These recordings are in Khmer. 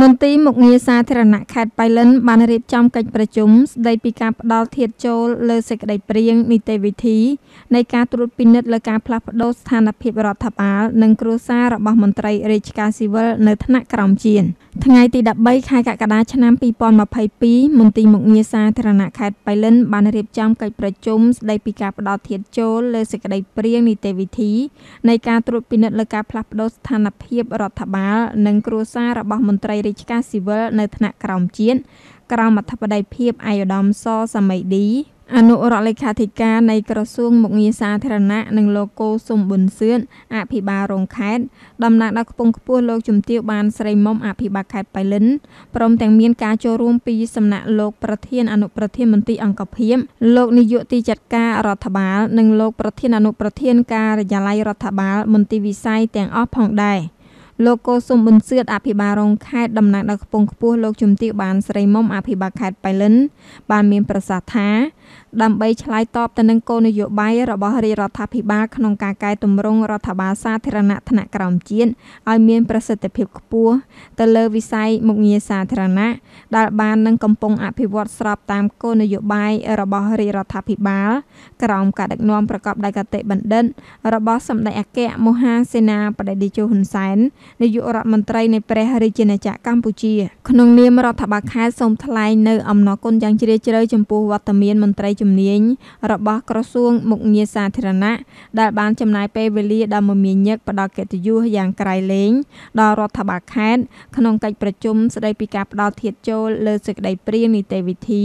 មន្ទីរមុខងារសាធារណៈខេត្តប៉ៃលិនបានរៀបចំកិច្ចប្រជុំស្តីពីការផ្តល់ធាតុចូលលើសេចក្តីព្រាងនីតិវិធីនៃការត្រួតពិនិត្យលើការផ្លាស់ប្តូរស្ថានភាពរដ្ឋបាល និងគ្រួសាររបស់មន្ត្រីរាជការស៊ីវិលនៅថ្នាក់ក្រោមជាតិថ្ងៃទី13ខែកក្កដាឆ្នាំ2022មន្ទីរមុខងារសាធារណៈខេត្តប៉ៃលិនបានរៀបចំកិច្ចប្រជុំស្តីពីការផ្តល់ធាតុចូលលើសេចក្តីព្រាងនីតិវិធីនៃការត្រួតពិនិត្យលើការផ្លាស់ប្តូរស្ថានភាពរដ្ឋបាល និងគ្រួសាររបស់មន្ត្រីរាជការស៊ីវិលនៅថ្នាក់ក្រោមជាតិក្រោមអធិបតីភាពអាយុដំសសាមីឌី អនុរដ្ឋលេខាធិការនៃក្រសួងមុខងារសាធារណៈនិងលោកកូសុំប៊ុនសឿនអភិបាលរងខេត្តតំណាងដល់ខ្ពង់ខ្ពស់លោកជំទាវបានស្រីមុំអភិបាលខេត្តបៃលិនព្រមទាំងមានការចូលរួមពីសំណាក់លោកប្រធានអនុប្រធានមន្ទីរអង្គភាពលោកនាយកទីចាត់ការរដ្ឋបាលនិងលោកប្រធានអនុប្រធានការិយាល័យរដ្ឋបាលមន្ទីរវិស័យទាំងអស់ផងដែរ។ លោកកូសុំប៊ុនសឿត អភិបាលរងខេត្តតំណាងដល់ខ្ពង់ខ្ពស់ លោក ជំទាវ បានស្រីមុំ អភិបាលខេត្តបៃលិន បានមានប្រសាសន៍ថា ដើម្បីឆ្លើយតបទៅនឹងគោលនយោបាយរបស់រាជរដ្ឋាភិបាលក្នុងការកែតម្រង់រដ្ឋបាលសាធារណៈថ្នាក់ក្រោមជាតិឲ្យមានប្រសិទ្ធភាពខ្ពស់ទៅលើវិស័យមុខងារសាធារណៈ ដែលបាននឹងកំពុងអភិវឌ្ឍស្របតាមគោលនយោបាយរបស់រាជរដ្ឋាភិបាល ក្រោមការដឹកនាំប្រកបដោយគតិបណ្ឌិត របស់សម្ដេចអគ្គមហាសេនាបតីតេជោ ហ៊ុន សែននាយករដ្ឋមន្ត្រីនៃព្រះរាជាណាចក្រកម្ពុជា ក្នុងនាមរដ្ឋបាលខេត្តសូមថ្លែងនៅអំណរគុណយ៉ាងជ្រាលជ្រៅចំពោះវត្តមានមន្ត្រីជំនាញរបស់ក្រសួងមុខងារសាធារណៈដែលបានចំណាយពេលវេលាដ៏មមាញឹកផ្ដល់កិត្តិយសយ៉ាងក្រៃលែងដល់រដ្ឋបាលខេត្តក្នុងកិច្ចប្រជុំស្ដីពីការផ្ដល់ធាតុចូលលើសេចក្តីព្រាងនីតិវិធី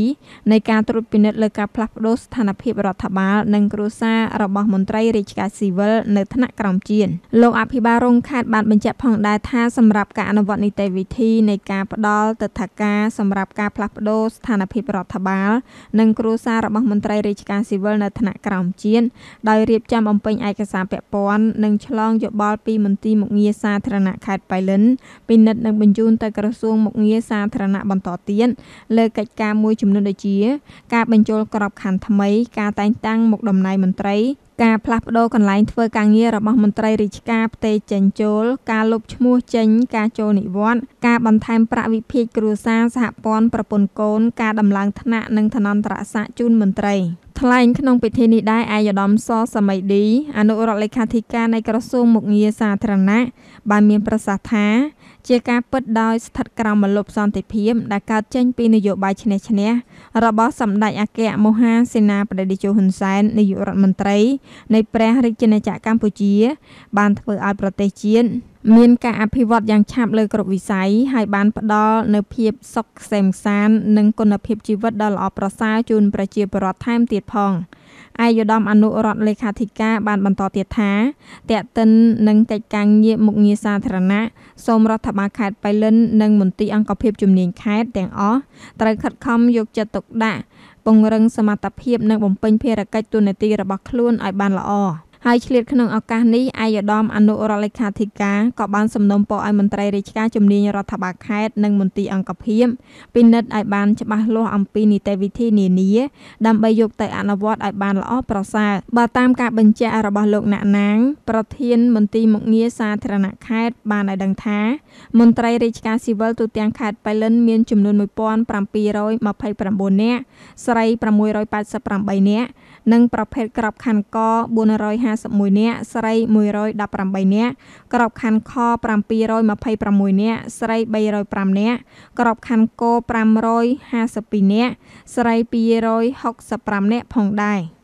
នៃការត្រួតពិនិត្យលើការផ្លាស់ប្ដូរស្ថានភាពរដ្ឋបាល និងគ្រួសាររបស់មន្ត្រីរាជការស៊ីវិលនៅថ្នាក់ក្រោមជាតិលោកអភិបាលរងខេត្តបានបញ្ជាក់ផងដែរថាសម្រាប់ការអនុវត្តនីតិវិធីនៃការផ្ដល់ទិដ្ឋាការសម្រាប់ការផ្លាស់ប្ដូរស្ថានភាពរដ្ឋបាល និងគ្រួសាររបស់មន្ត្រីរាជការស៊ីវិលនៅថ្នាក់ក្រោមជាតិដោយរៀបចំបំពេញឯកសារពាក់ព័ន្ធនិងឆ្លងយោបល់ពីមន្ទីរមុខងារសាធារណៈខេត្តបៃលិនពិនិត្យនិងបញ្ជូនទៅក្រសួងមុខងារសាធារណៈបន្តទៀតលើកិច្ចការមួយចំនួនដូចជា ការបញ្ចូលក្របខ័ណ្ឌថ្មី ការតែងតាំងមុខតំណែងមន្ត្រី ការផ្លាស់ប្តូរកន្លែងធ្វើការងាររបស់មន្ត្រីរាជការផ្ទេរចេញចូល ការលុបឈ្មោះចេញការចូលនិវត្តន៍ ការបន្ថែមប្រាក់វិភាគគ្រួសារ សហព័ន្ធប្រពន្ធកូន ការដំឡើងថ្នាក់ និងឋានន្តរស័ក្តិជូនមន្ត្រី ថ្លែងក្នុងពិធីនេះដែរអាយដាមសសមីឌី អនុរដ្ឋលេខាធិការនៃក្រសួងមុខងារសាធារណៈ បានមានប្រសាសន៍ថា ជាការពិតដោយស្ថិតក្រោមម្លប់សន្តិភាព ដែលកើតចេញពីនយោបាយឈ្នះឈ្នះរបស់សម្ដេចអគ្គមហាសេនាបតីតេជោហ៊ុនសែននាយករដ្ឋមន្ត្រីនៃព្រះរាជាណាចក្រកម្ពុជា បានធ្វើឲ្យប្រទេសជាតិមានការអភិវឌ្ឍយ៉ាងឆាប់លើគ្រប់វិស័យហើយបានផ្ដល់នូវភាពសុខក្សេមក្សាន្តនិងគុណភាពជីវិតដ៏ល្អប្រសើរជូនប្រជាពលរដ្ឋថែមទៀតផង។ ឯកឧត្តមអនុរដ្ឋលេខាធិការបានបន្តទៀតថាតេតិននឹងកិច្ចការងារមុខងារសាធារណៈ សូមរដ្ឋបាលខេត្តបៃលិន និងមន្ទីរអង្គភាពជំនាញខេត្តទាំងអស់ត្រូវខិតខំយកចិត្តទុកដាក់ ពង្រឹងសមត្ថភាព និងបំពេញភារកិច្ចទូនាទីរបស់ខ្លួនឲ្យបានល្អ ហើយឆ្លៀតក្នុងឱកាសនេះឯកឧត្តមអនុរដ្ឋលេខាធិការក៏បានសំណូមពរឲ្យមន្ត្រីរាជការជំនាញរដ្ឋបាលខេត្តនិងមន្ទីរអង្គភាពពិនិត្យឲ្យបានច្បាស់លាស់អំពីនីតិវិធីនានា ដើម្បីយកទៅអនុវត្តឲ្យបានល្អប្រសើរបើតាមការបញ្ជាក់របស់លោកណាក់ណាងប្រធានមន្ទីរមុខងារសាធារណខេត្តបានឲ្យដឹងថា មន្ត្រីរាជការស៊ីវិលទូទាំងខេត្តបៃលិនមានចំនួន1729នាក់ស្រី688នាក់និងប្រភេទក្របខ័ណ្ឌក451នាក់ ស្រី118នាក់ ក្របខ័ណ្ឌខ726នាក់ ស្រី305នាក់ ក្របខ័ណ្ឌក552នាក់ ស្រី265នាក់ផងដែរ